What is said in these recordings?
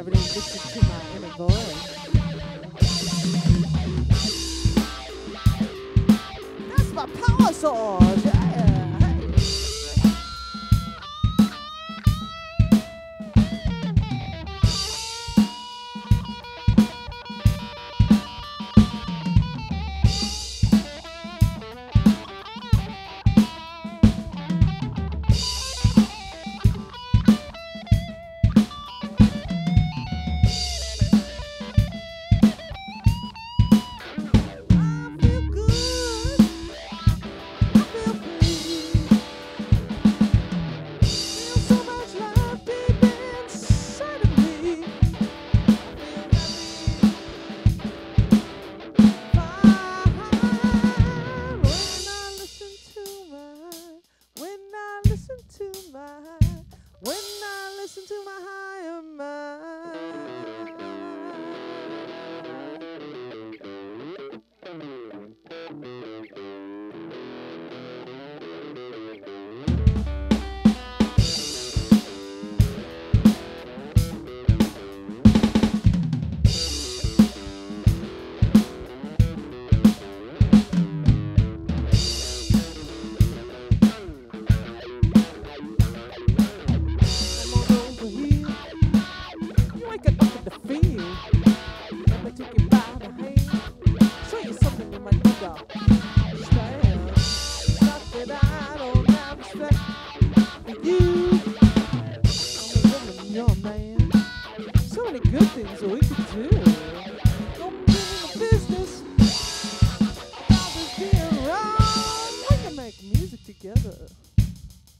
I really listen to my inner voice. That's my power source. to my heart.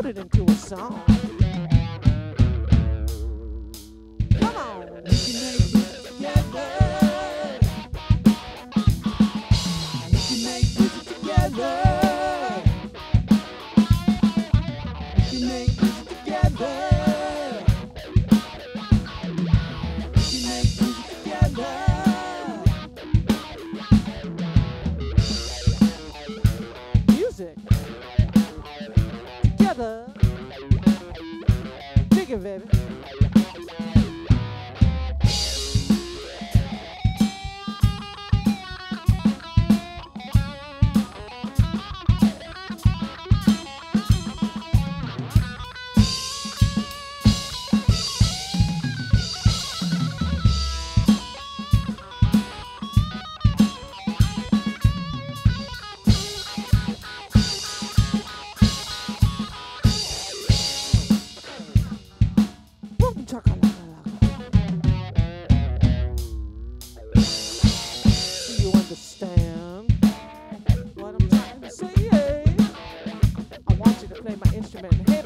put it into a song. Come on, we can make together. We can make together. baby.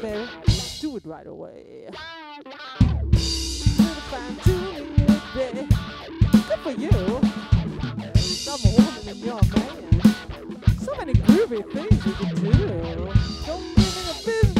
baby. Let's do it right away. Little fine tuning, baby. Good for you. Some woman and you're a man. So many groovy things you can do. Don't give me a business.